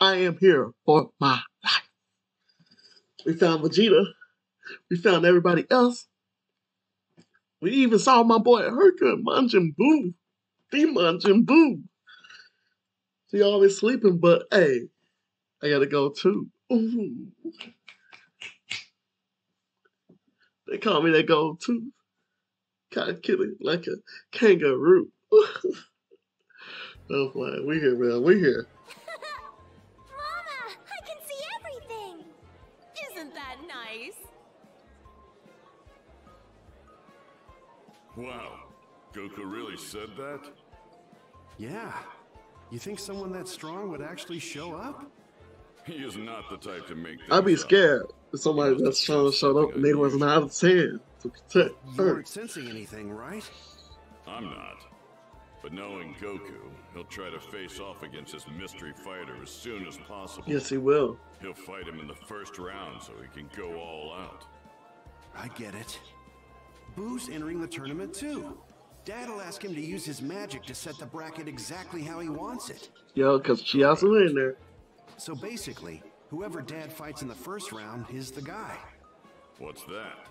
I am here for my life. We found Vegeta. We found everybody else. We even saw my boy Hercule Majin Buu. The Majin Buu. He always sleeping, but hey, I gotta go too. They call me that gold tooth. Kind of killing like a kangaroo. oh, boy. We here, man. We here. Wow. Goku really said that? Yeah. You think someone that strong would actually show up? He is not the type to make I'd be things up. scared if somebody that's trying to show up and they wasn't out of ten to protect You her. weren't sensing anything, right? I'm not. But knowing Goku, he'll try to face off against this mystery fighter as soon as possible. Yes, he will. He'll fight him in the first round so he can go all out. I get it. Boo's entering the tournament too. Dad'll ask him to use his magic to set the bracket exactly how he wants it. Yo, because she also in there. So basically, whoever Dad fights in the first round is the guy. What's that?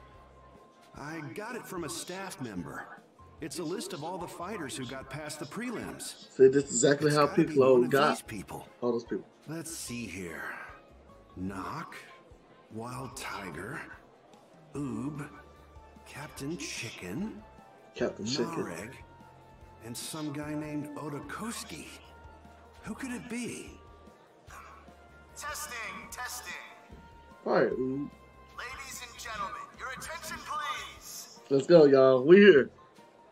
I got it from a staff member. It's a list of all the fighters who got past the prelims. See, this is exactly It's how gotta Piccolo got these people. all those people. Let's see here. Knock, Wild Tiger, Oob, Captain Chicken, Captain Chicken. And some guy named Otokosuki. Who could it be? Testing, testing. Alright. Ladies and gentlemen, your attention please. let's go, y'all. We here.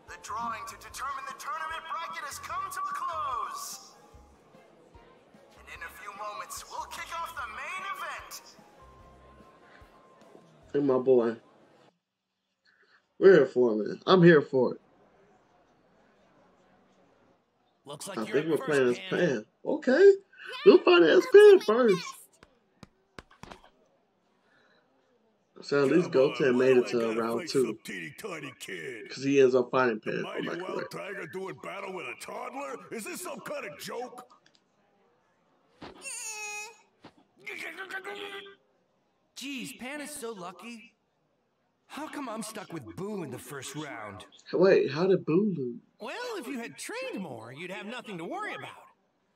The drawing to determine the tournament bracket has come to a close. And in a few moments, we'll kick off the main event. Hey, my boy. We're here for it, man. I'm here for it. Looks like I you're think we're first, playing as Pan. Pan. Okay. We'll find as Pan first. So at least Goten made it to round two. Teeny tiny kid. Because he ends up fighting Pan. Oh Mighty my Wild Tiger doing battle with a toddler? Is this some kind of joke? Geez, Pan is so lucky. How come I'm stuck with Boo in the first round? Wait, how did Boo lose? Well, if you had trained more, you'd have nothing to worry about.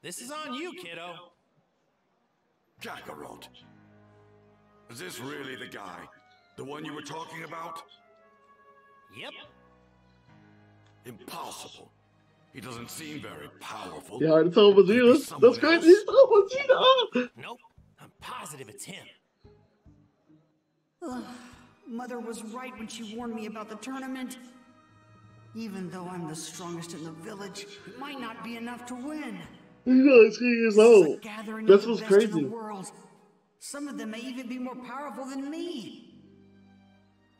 This is on you, kiddo. Kakarot. Is this really the guy? The one you were talking about? Yep. Impossible. He doesn't seem very powerful. You already told Vegeta. Someone That's crazy. else? He told Vegeta. Nope. I'm positive it's him. Mother was right when she warned me about the tournament. Even though I'm the strongest in the village, it might not be enough to win. He's only two years old. That's what's crazy. world. Some of them may even be more powerful than me.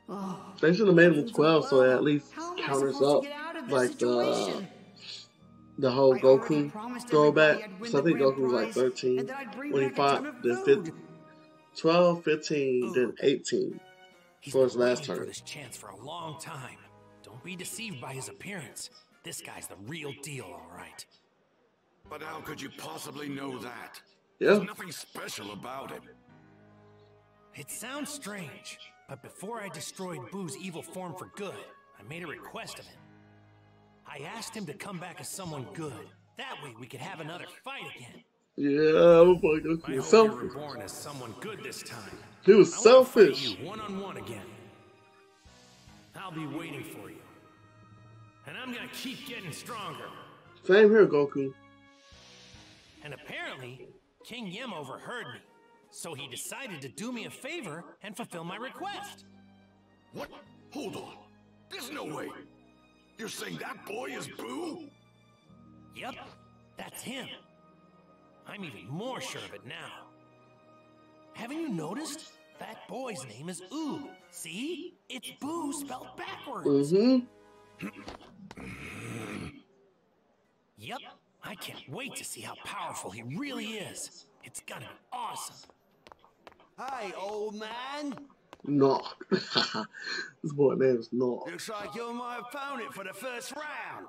Oh, They should have made him 12 so it at least counters up to get out of this like uh, the the whole I Goku throwback. So I think Goku was like 13 and that I'd bring when he back a ton fought. of Then 15, 12, 15, then 18 He's for his been last waiting for turn. this chance for a long time. Don't be deceived by his appearance. This guy's the real deal, all right. But how could you possibly know that? Yeah. There's nothing special about him. It sounds strange, but before I destroyed Boo's evil form for good, I made a request of him. I asked him to come back as someone good. That way we could have another fight again. Yeah, oh boy, Goku I was hope you were selfish. born as someone good this time. He was I selfish. you one on one again. I'll be waiting for you. And I'm gonna keep getting stronger. Same here, Goku. And apparently, King Yemma overheard me. So he decided to do me a favor and fulfill my request. What? Hold on. There's no way. You're saying that boy is Boo? Yep, that's him. I'm even more sure of it now. Haven't you noticed? That boy's name is Oob. See? It's Boo spelled backwards. Mm-hmm. Yep, I can't wait to see how powerful he really is. It's gonna be awesome. Hey, old man. Knock. this boy name is Knock. Looks like you're my opponent for the first round.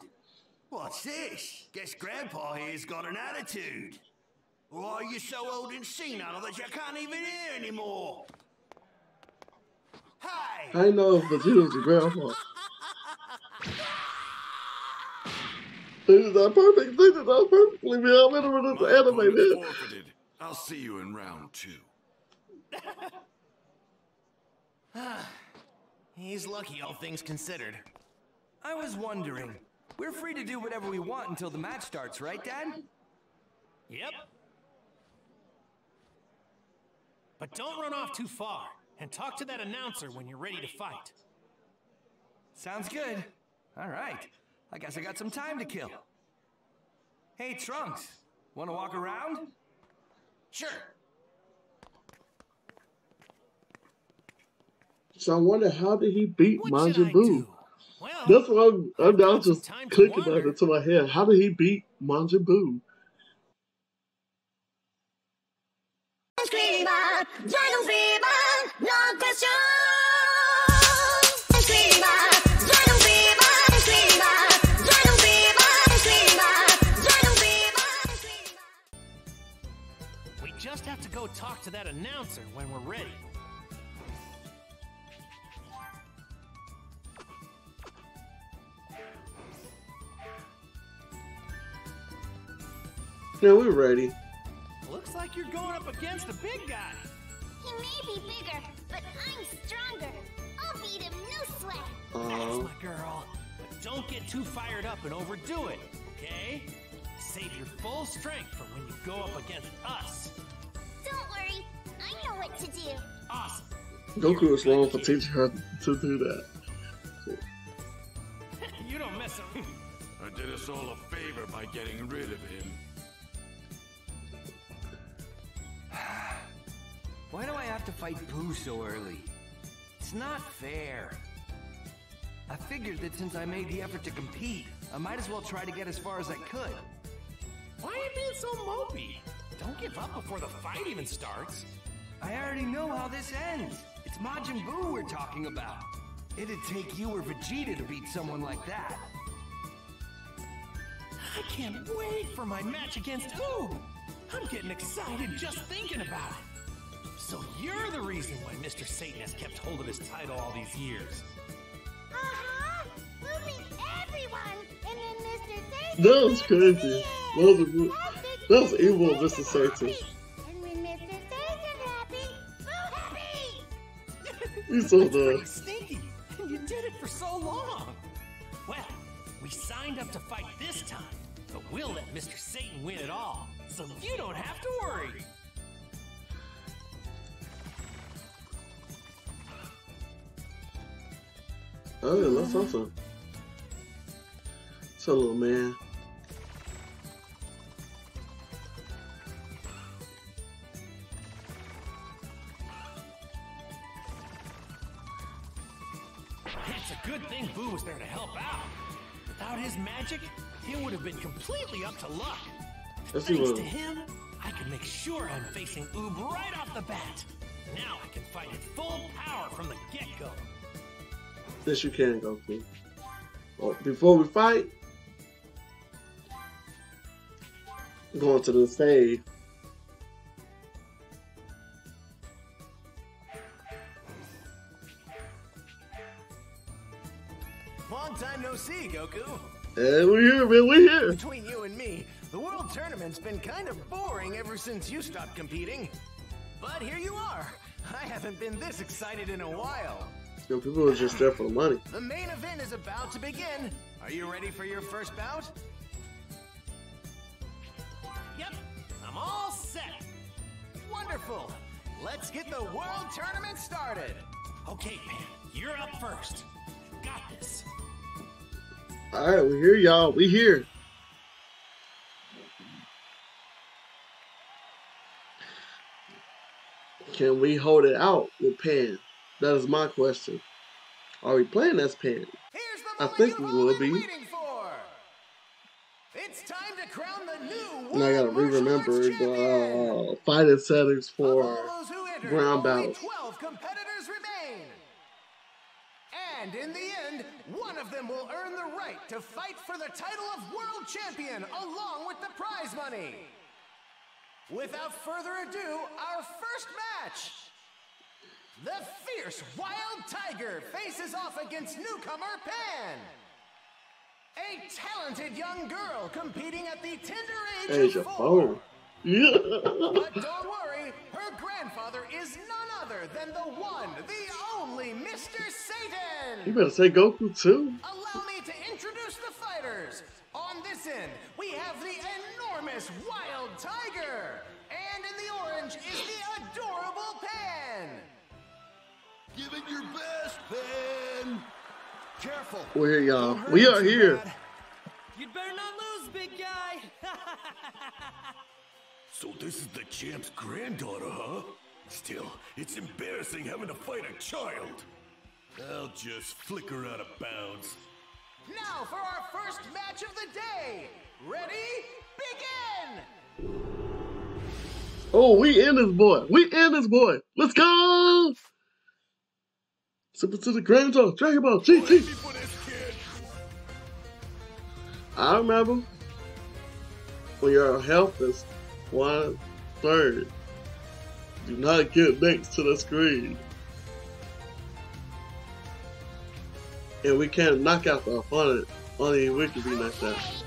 What's this? Guess Grandpa here's got an attitude. Or are you so old and senile that you can't even hear anymore? Hey! I know if Vegeta's your grandpa. This is not perfect. This is not perfectly. Man, I'm in the this My anime, man. forfeited. I'll see you in round two. He's lucky, all things considered. I was wondering, we're free to do whatever we want until the match starts, right, Dad? Yep. But don't run off too far, and talk to that announcer when you're ready to fight. Sounds good. All right. I guess I got some time to kill. Hey, Trunks, want to walk around? Sure. So I wonder how did he beat What should Majin Buu? Well, That's what I'm, I'm now just to clicking that wonder. into my head. How did he beat Majin Buu? That announcer when we're ready. Yeah, we're ready. Looks like you're going up against a big guy. He may be bigger, but I'm stronger. I'll beat him, no sweat. That's Uh, my girl. But don't get too fired up and overdo it, okay? Save your full strength for when you go up against us. What to do. Awesome. Goku was wrong for teaching her to do that. you don't mess up. I did us all a favor by getting rid of him. Why do I have to fight Boo so early? It's not fair. I figured that since I made the effort to compete, I might as well try to get as far as I could. Why are you being so mopey? Don't give up before the fight even starts. I already know how this ends. It's Majin Buu we're talking about. It'd take you or Vegeta to beat someone like that. I can't wait for my match against Oob. I'm getting excited just thinking about it. So you're the reason why Mr. Satan has kept hold of his title all these years. Uh-huh. We'll beat everyone, and then Mr. Satan That was crazy. That was, a, that was evil, Mr. Satan. He's so That's dumb. sneaky, and you did it for so long. Well, we signed up to fight this time, but we'll let Mr. Satan win it all, so you don't have to worry. Oh, yeah, that's awesome. So, little man. Was there to help out. Without his magic, it would have been completely up to luck. Let's Thanks to him, I can make sure I'm facing Oob right off the bat. Now I can fight at full power from the get-go. This you can go through. Well, before we fight, going to the stage. Goku. And uh, we're here, man. We're here. Between you and me, the World Tournament's been kind of boring ever since you stopped competing. But here you are. I haven't been this excited in a while. Yo, people are just there for the money. The main event is about to begin. Are you ready for your first bout? Yep, I'm all set. Wonderful. Let's get the World Tournament started. Okay, Pan, you're up first. Got this. All right, we here, y'all. We here. Can we hold it out with Pan? That is my question. Are we playing as Pan? I think we will be. It's time to crown the new And I gotta re-remember the uh, fighting settings for all those who entered, ground battles. 12 competitors remain. And in the end, of them will earn the right to fight for the title of World Champion along with the prize money. Without further ado, our first match. The fierce Wild Tiger faces off against newcomer Pan. A talented young girl competing at the tender age Age of four. But don't worry, grandfather is none other than the one, the only Mr. Satan. You better say Goku too. Allow me to introduce the fighters. On this end, we have the enormous Wild Tiger. And in the orange is the adorable Pan. Give it your best, Pan! Careful. We're here, y'all. We are here. bad. You'd better not lose, big guy. So this is the champ's granddaughter, huh? Still, it's embarrassing having to fight a child. I'll just flick her out of bounds. Now for our first match of the day. Ready? Begin! Oh, we in this boy. We in this boy. Let's go. Super to the granddaughter. Dragon Ball GT. For this kid. I remember when your health is one third. Do not get next to the screen. And we can't knock out the opponent. Only we can be knocked out.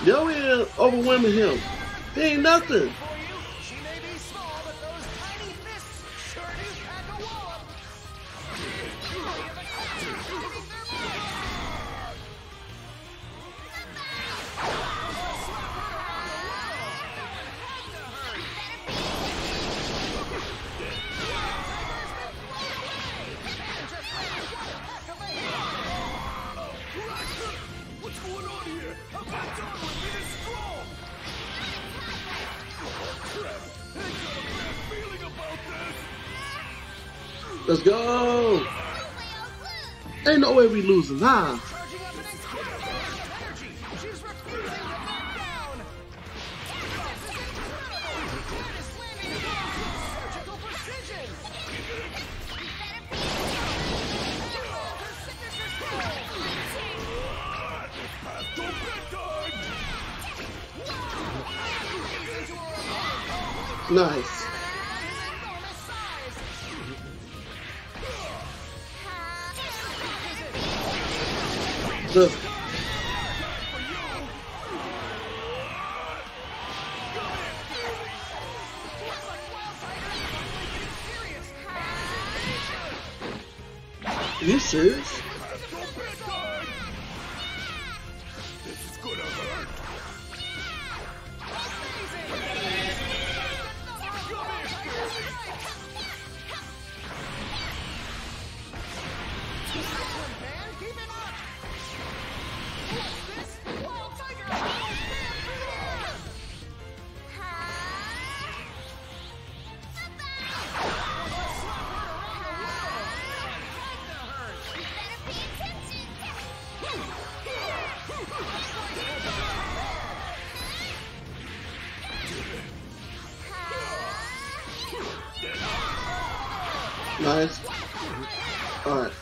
Yo, we ain't overwhelming him. He ain't nothing. Bedtime. Into her opponent, Nice. Just all. Alright.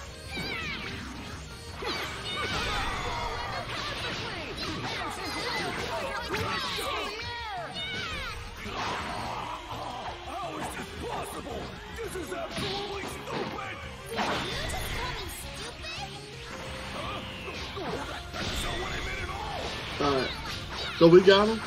So we got him?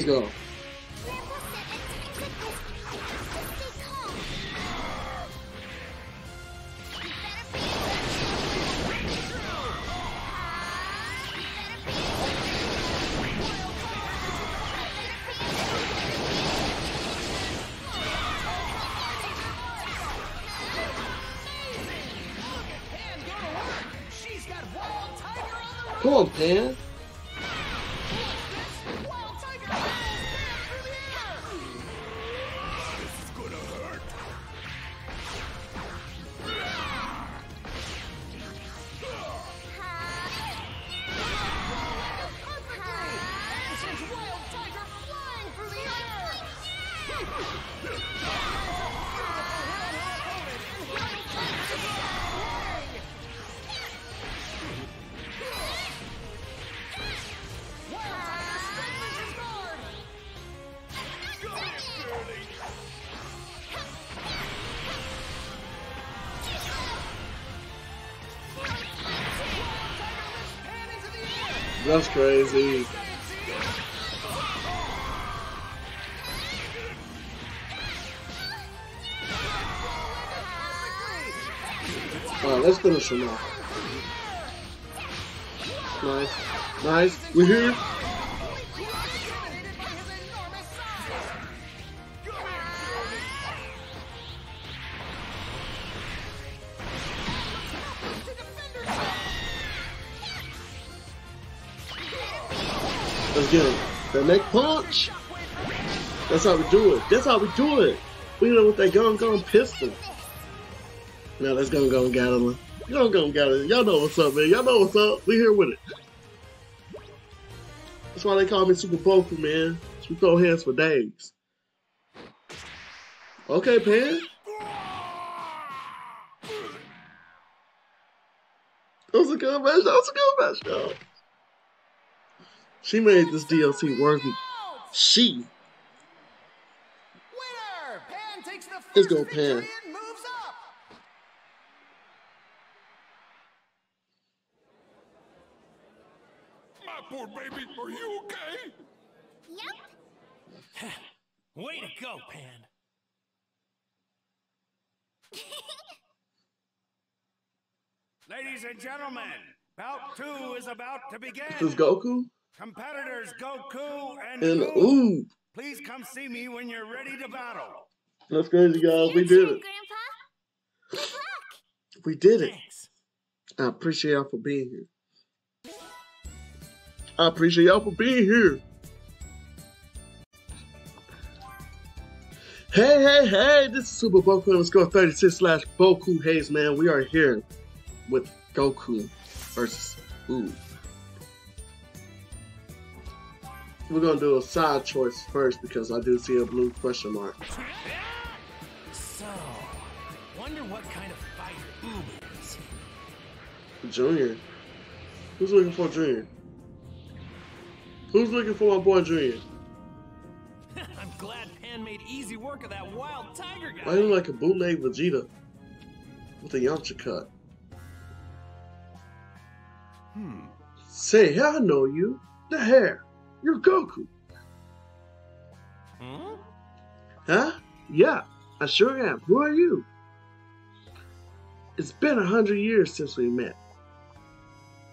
Let's go. That's crazy. Alright, let's finish him off. Nice. Nice. We're here. Let's get him. The neck punch. That's how we do it. That's how we do it. We know with that gun gun pistol. Now let's go go Gatling. Go go Gatling. Y'all know what's up, man. Y'all know what's up. We here with it. That's why they call me Super Boku, man. We throw hands for days. Okay, Pan. That was a good match. That was a good match, though. She made this DLC worthy. She. Winner! Pan takes the first go, Pan. and moves up. My poor baby, are you okay? Yep. Way to go, Pan. Ladies and gentlemen, bout two is about to begin. This is Goku. Competitors Goku and, And Oob, ooh, please come see me when you're ready to battle. that's crazy, guys. We did it. Grandpa. We did it. Thanks. I appreciate y'all for being here. I appreciate y'all for being here. Hey, hey, hey, this is Super Boku underscore 36 slash Boku Haze, man. We are here with Goku versus Oob. We're gonna do a side choice first because I do see a blue question mark. So, wonder what kind of fighter Oob is. Junior. Who's looking for Junior? Who's looking for my boy Junior? I'm glad Pan made easy work of that wild tiger guy. I look like a bootleg Vegeta with a Yamcha cut. Hmm. Say, I know you. The hair. You're Goku. Hmm? Huh? Yeah, I sure am. Who are you? It's been a hundred years since we met.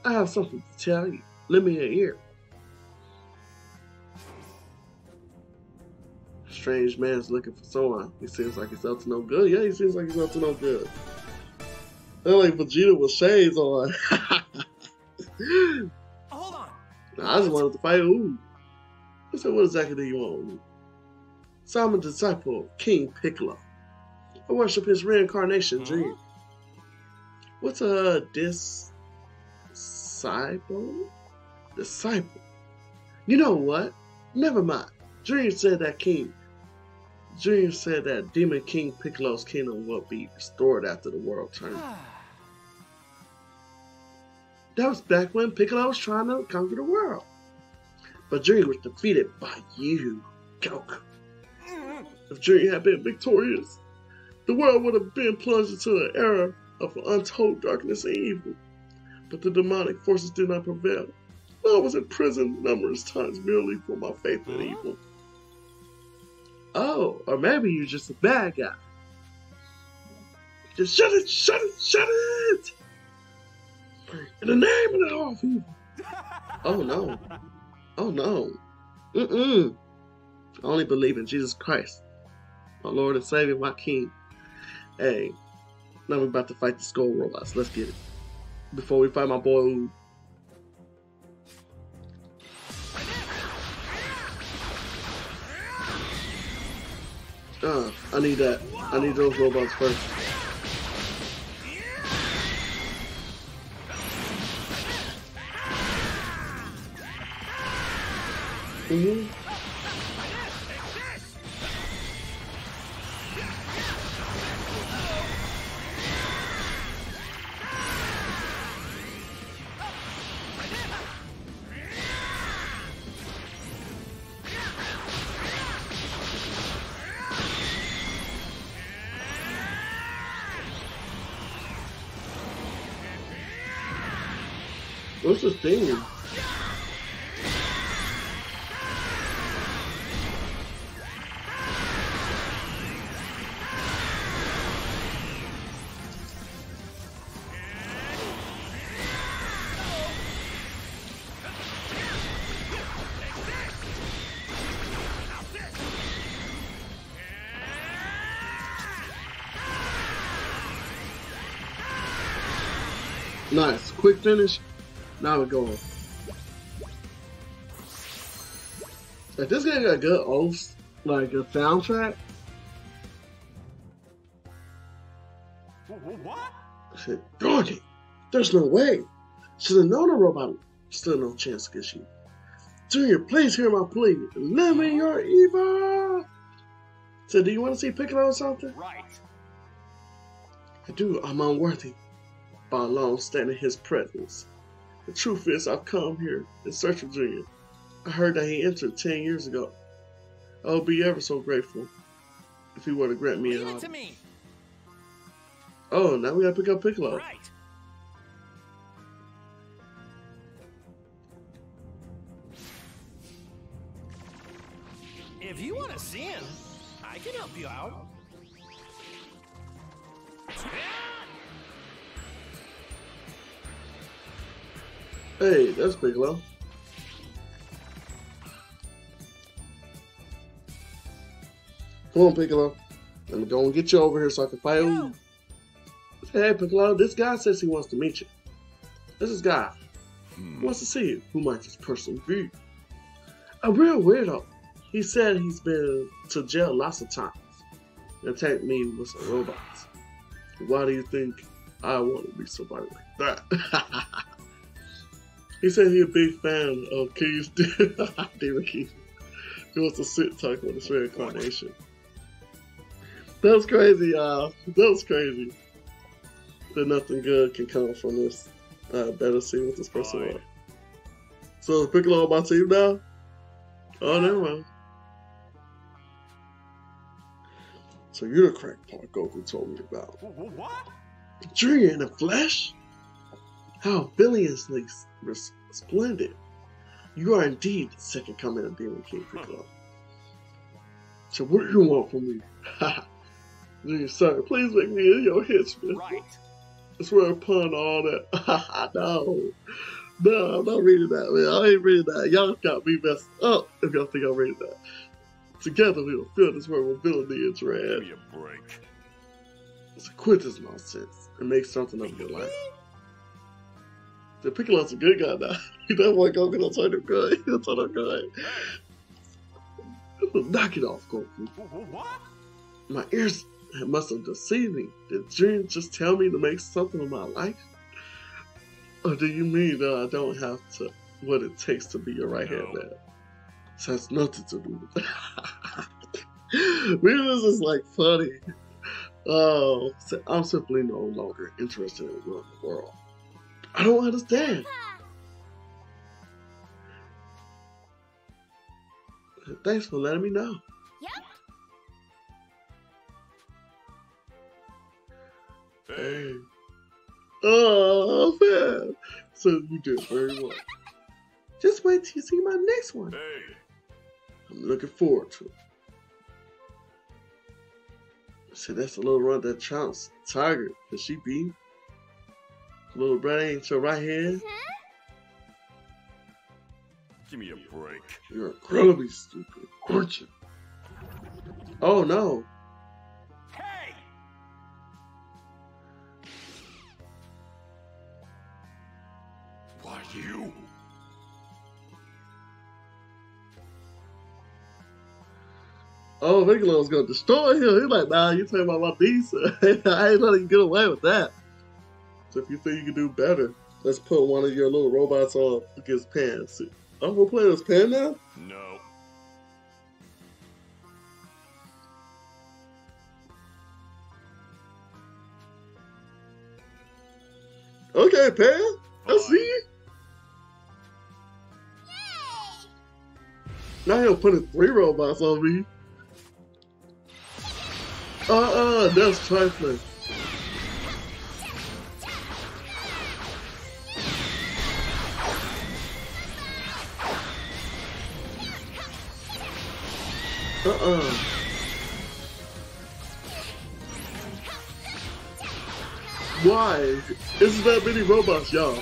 I have something to tell you. Lend me an ear. Strange man's looking for someone. He seems like he's up to no good. Yeah, he seems like he's up to no good. I like Vegeta with shades on. On. I just wanted to fight Oob. I said, what exactly do you want with me? So I'm a disciple of King Piccolo. I worship his reincarnation, hmm? dream. What's a disciple? Disciple. You know what? Never mind. Dream said that King. Dream said that Demon King Piccolo's kingdom will be restored after the world turns. Ah. That was back when Piccolo was trying to conquer the world. But Dream was defeated by you, Goku. If Dream had been victorious, the world would have been plunged into an era of untold darkness and evil. But the demonic forces did not prevail. I was imprisoned numerous times merely for my faith in evil. Oh, or maybe you're just a bad guy. Just shut it, shut it, shut it! In the name of the evil. Oh no. Oh no. Mm-mm. I only believe in Jesus Christ, my Lord and Savior, my King. Hey, now we're about to fight the skull robots. Let's get it. Before we fight my boy Oob. Uh, I need that. I need those robots first. Mm-hmm. What's the Nice. Quick finish. Now we're going. If this game got good oaths, like a soundtrack, What? shit, doggy. There's no way. Should have known a robot. Still no chance against you. Junior, please hear my plea. Me your evil. So, do you want to see Piccolo or something? Right. I do. I'm unworthy by alone stand in his presence. The truth is, I've come here in search of Junior. I heard that he entered 10 years ago. I would be ever so grateful if he were to grant me an Leave it me. Oh, now we gotta pick up Piccolo. Right. If you want to see him, I can help you out. Hey, that's Piccolo. Come on, Piccolo. Let me go and get you over here so I can fight you. Hey, Piccolo, this guy says he wants to meet you. This is guy. He wants to see you. Who might this person be? A real weirdo. He said he's been to jail lots of times. and Attacked me with some robots. Why do you think I want to be somebody like that? he said he's a big fan of King's Demon King. He wants to sit talk with his reincarnation. That was crazy, y'all. That was crazy. That nothing good can come from this. I better see what this person Fine. wants. So Piccolo on my team now? Oh, never mind. So you're the crackpot Goku told me about. What? Junior in the flesh? How billioniously res- splendid. You are indeed the second coming of Demon King Piccolo. So what do you want from me? Junior, sir, please make me your henchman. Right. I swear upon all that. no. No, I'm not reading that, man. I ain't reading that. Y'all got me messed up if y'all think I'm reading that. Together we will fill this world with villainy and Give dread. me a break. So quit this nonsense and make something of your life. The Piccolo's a good guy now. He doesn't want Goku to turn him good. He'll turn him good. Knock it off, Goku. What? My ears must have deceived me. Did dreams just tell me to make something of my life? Or do you mean that I don't have to what it takes to be a right hand No. man? This has nothing to do with Maybe this is like funny. Oh, so I'm simply no longer interested in ruling the world. I don't understand. Thanks for letting me know. Yep. Hey. Oh, man. So you did very well. Just wait till you see my next one. Hey, I'm looking forward to it. See, that's a little run that chance. Tiger, can she beat? Little brother ain't your right hand. give me a break. You're incredibly stupid, aren't you? Oh no. Hey! Why you? Oh, Piccolo's gonna destroy him. He's like, nah, you talking about my beast. I ain't letting you get away with that. So if you think you can do better, let's put one of your little robots on against Pan. See, I'm gonna play this Pan now? No. Okay, Pan. I see you. Now he'll put three robots on me. Uh-uh, that's trifling. Uh-uh. Why? Isn't that many robots, y'all?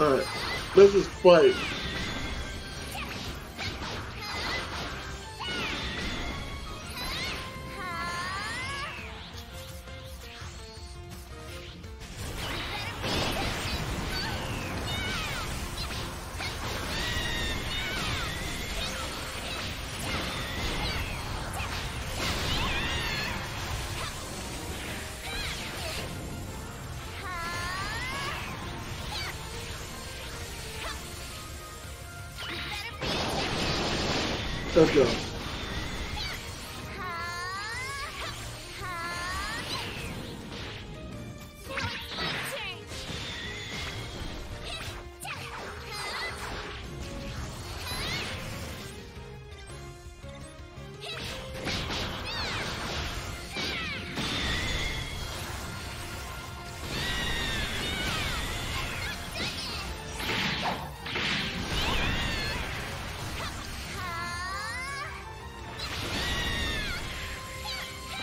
Alright, let's just fight.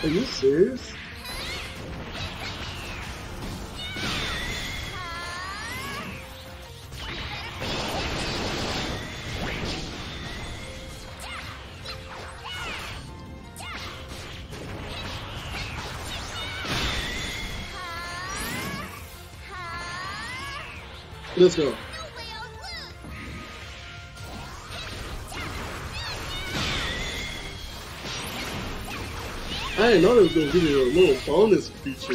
Are you serious? Let's go. I didn't know they was gonna give you a little bonus feature.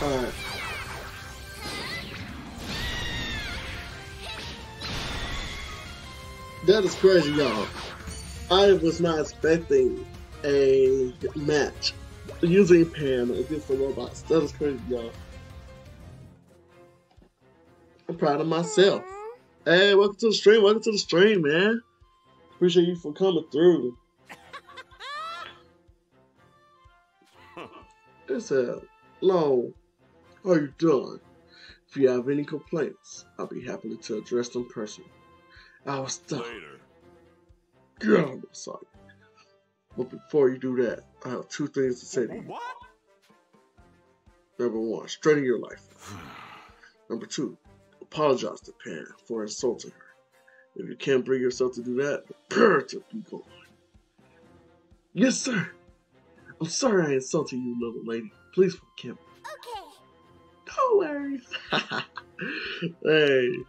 Alright. That is crazy, y'all. I was not expecting a match using Pan against the robots. That is crazy, y'all. I'm proud of myself. Hey, welcome to the stream. Welcome to the stream, man. Appreciate you for coming through. It said, Lo, are you done? If you have any complaints, I'll be happy to address them personally. I was done. Later. Get out of my sight. But before you do that, I have two things to say to you. What? Number one, straighten your life. Number two, apologize to Pan for insulting her. If you can't bring yourself to do that, prepare to be gone. Yes, sir. I'm sorry I insulted you, little lady. Please forgive me. Okay. Don't worry. hey.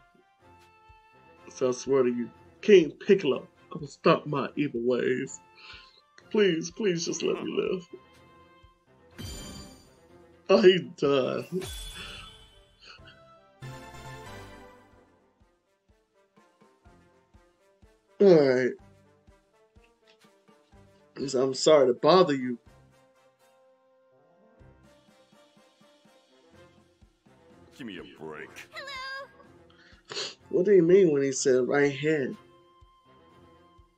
So I swear to you, King Piccolo, I will stop my evil ways. Please, please just let me uh-huh. live. I he's done. Alright. He I'm sorry to bother you. Give me a break. What do you mean when he said right hand?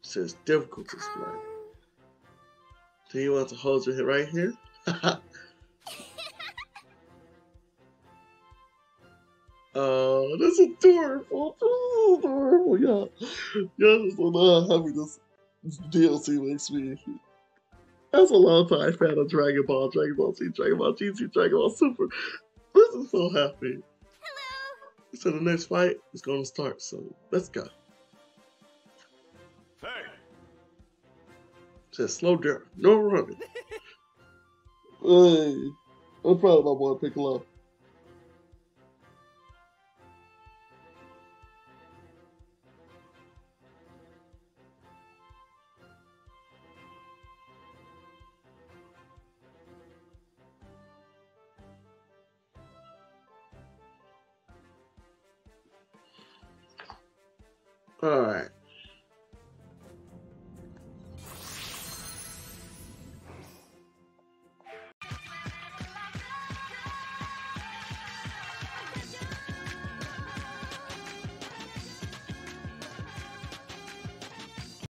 He says difficult to explain. Do you want to hold your right hand? Oh, that's adorable. This is adorable. Y'all, y'all just how this, this DLC makes me. That's a long time fan of Dragon Ball, Dragon Ball Z, Dragon Ball GT, Dragon Ball Super. This is so happy. So the next fight is going to start, so let's go. Hey, Just slow down, no running. hey, I'm proud of my boy Piccolo.